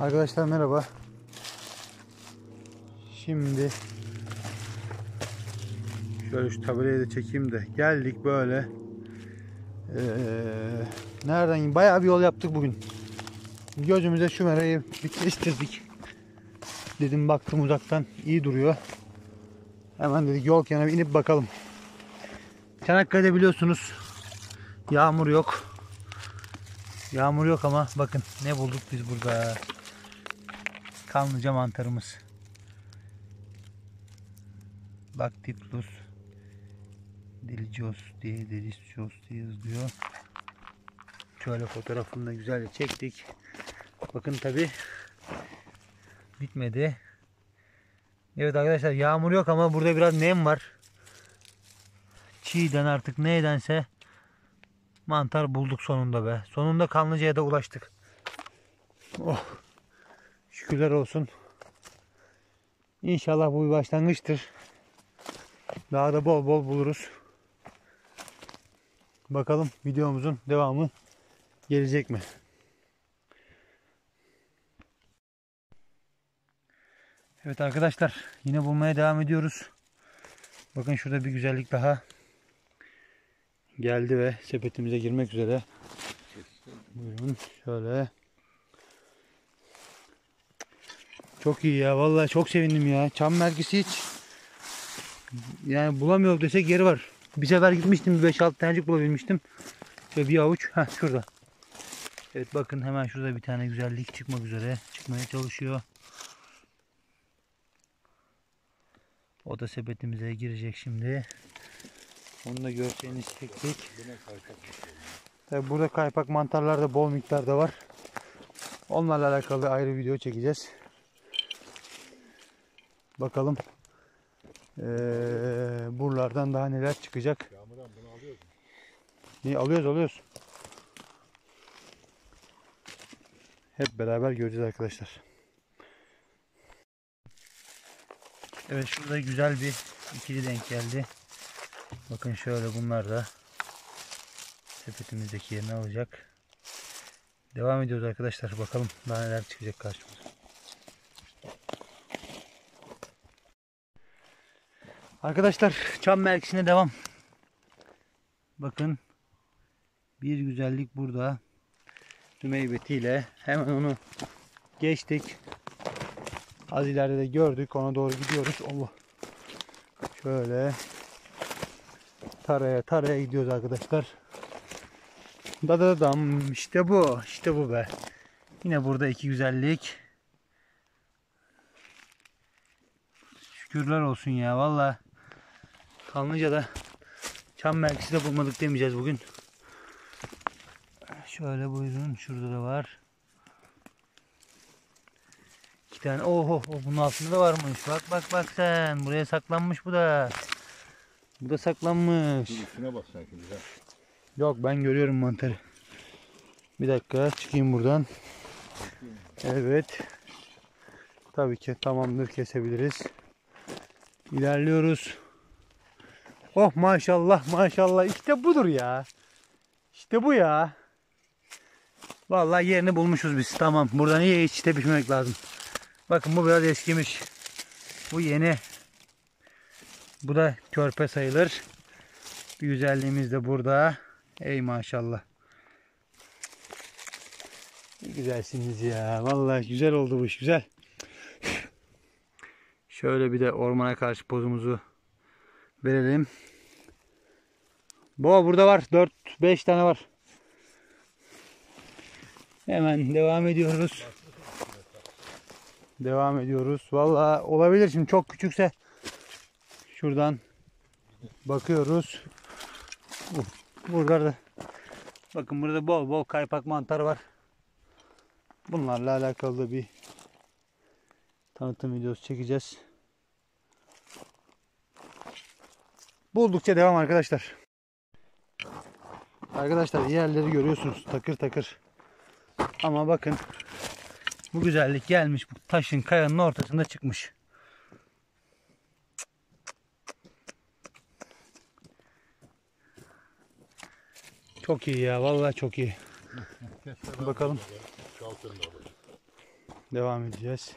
Arkadaşlar merhaba. Şimdi şöyle şu tabelayı da çekeyim de geldik böyle. Ee, nereden? Bayağı bir yol yaptık bugün. Gözümüze şu merayı bir kestirdik. Dedim baktım uzaktan iyi duruyor. Hemen dedik yol kenarına inip bakalım. Çanakkale'de biliyorsunuz yağmur yok. Yağmur yok ama bakın ne bulduk biz burada. Kanlıca mantarımız. Bactiplus delicios diye delicios diye yazılıyor. Şöyle fotoğrafını da güzelce çektik. Bakın tabi bitmedi. Evet arkadaşlar yağmur yok ama burada biraz nem var. Çiğden artık neydense mantar bulduk sonunda be. Sonunda Kanlıca'ya da ulaştık. Oh. Şükürler olsun. İnşallah bu bir başlangıçtır. Daha da bol bol buluruz. Bakalım videomuzun devamı gelecek mi? Evet arkadaşlar yine bulmaya devam ediyoruz. Bakın şurada bir güzellik daha geldi ve sepetimize girmek üzere. Buyurun şöyle. Çok iyi ya vallahi çok sevindim ya. Çam merkisi hiç yani bulamıyor desek yeri var. Bir sefer gitmiştim 5-6 tanecik bulabilmiştim. Şöyle bir avuç. Heh şurada. Evet bakın hemen şurada bir tane güzellik çıkmak üzere. Çıkmaya çalışıyor. O da sepetimize girecek şimdi. Onu da görseniz çektik. Tabi burada kaypak mantarlar da bol miktarda var. Onlarla alakalı ayrı video çekeceğiz. Bakalım ee, buralardan daha neler çıkacak. Yağmurdan bunu alıyoruz mu? İyi, alıyoruz alıyoruz. Hep beraber göreceğiz arkadaşlar. Evet şurada güzel bir ikili denk geldi. Bakın şöyle bunlar da sepetimizdeki yerini alacak. Devam ediyoruz arkadaşlar. Bakalım daha neler çıkacak karşımıza. Arkadaşlar çam merkezine devam. Bakın bir güzellik burada. Dümeybetiyle hemen onu geçtik. Az ileride de gördük. Ona doğru gidiyoruz. Allah. Şöyle taraya taraya gidiyoruz arkadaşlar. Da da dam işte bu. işte bu be. Yine burada iki güzellik. Şükürler olsun ya valla. Kanlıca'da çam merkezi de bulmadık demeyeceğiz bugün. Şöyle buyurun. Şurada da var. İki tane. Oho, oh, bunun altında da varmış. Bak bak bak sen. Buraya saklanmış bu da. Bu da saklanmış. Dur üstüne bak sen şimdi. ha. Yok ben görüyorum mantarı. Bir dakika çıkayım buradan. Evet. Tabii ki tamamdır kesebiliriz. İlerliyoruz. Oh maşallah maşallah işte budur ya. İşte bu ya. Vallahi yerini bulmuşuz biz. Tamam. Buradan iyi hiç tepişmemek lazım. Bakın bu biraz eskimiş. Bu yeni. Bu da körpe sayılır. Bir güzelliğimiz de burada. Ey maşallah. Ne güzelsiniz ya. Vallahi güzel oldu bu iş. Güzel. Şöyle bir de ormana karşı pozumuzu verelim. Bu burada var. 4-5 tane var. Hemen devam ediyoruz. Devam ediyoruz. Vallahi olabilir şimdi çok küçükse şuradan bakıyoruz. Uf, burada da bakın burada bol bol kaypak mantar var. Bunlarla alakalı bir tanıtım videosu çekeceğiz. Buldukça devam arkadaşlar. Arkadaşlar yerleri görüyorsunuz takır takır. Ama bakın bu güzellik gelmiş bu taşın kayanın ortasında çıkmış. Çok iyi ya vallahi çok iyi. Bakalım. Devam edeceğiz.